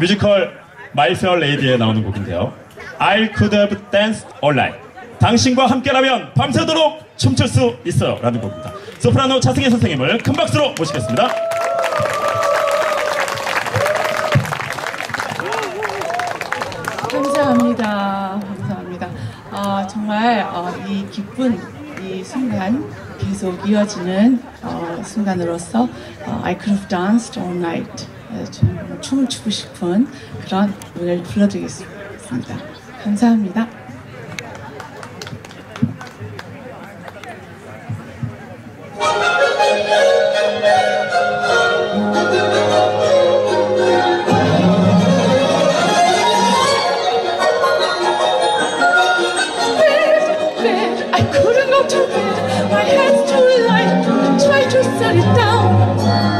뮤지컬 My Fair Lady에 나오는 곡인데요. I could have danced all night. 당신과 함께라면 밤새도록 춤출 수 있어요. 라는 곡입니다. 소프라노 차승희 선생님을 큰 박수로 모시겠습니다. 감사합니다. 감사합니다. 어, 정말 어, 이 기쁜 이 순간 계속 이어지는 어, 순간으로서 어, I could have danced all night. 어, 좀 춤을 추고 싶은 그런 노래를 불러드리겠습니다. 감사합니다. I couldn't go to bed. My head's too light. Try to set it down.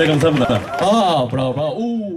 네, 감사합니다. 아, 브라보, 브라보. 오.